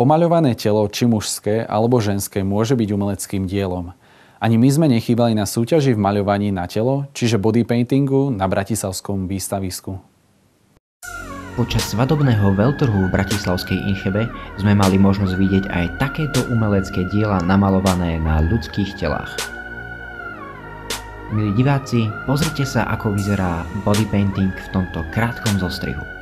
Pomaľované telo, či mužské alebo ženské, môže byť umeleckým dielom. Ani my sme nechýbali na súťaži v maľovaní na telo, čiže body paintingu na Bratislavskom výstavisku. Počas svadobného veľtrhu v Bratislavskej Inchebe sme mali možnosť vidieť aj takéto umelecké diela namalované na ľudských telách. Milí diváci, pozrite sa, ako vyzerá body painting v tomto krátkom zostrihu.